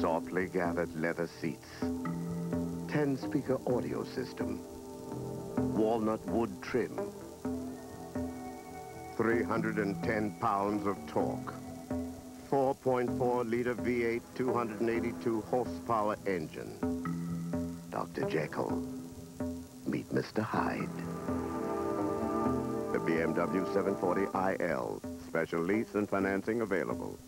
Softly gathered leather seats. 10-speaker audio system. Walnut wood trim. 310 pounds of torque. 4.4-liter V8 282 horsepower engine. Dr. Jekyll, meet Mr. Hyde. The BMW 740IL. Special lease and financing available.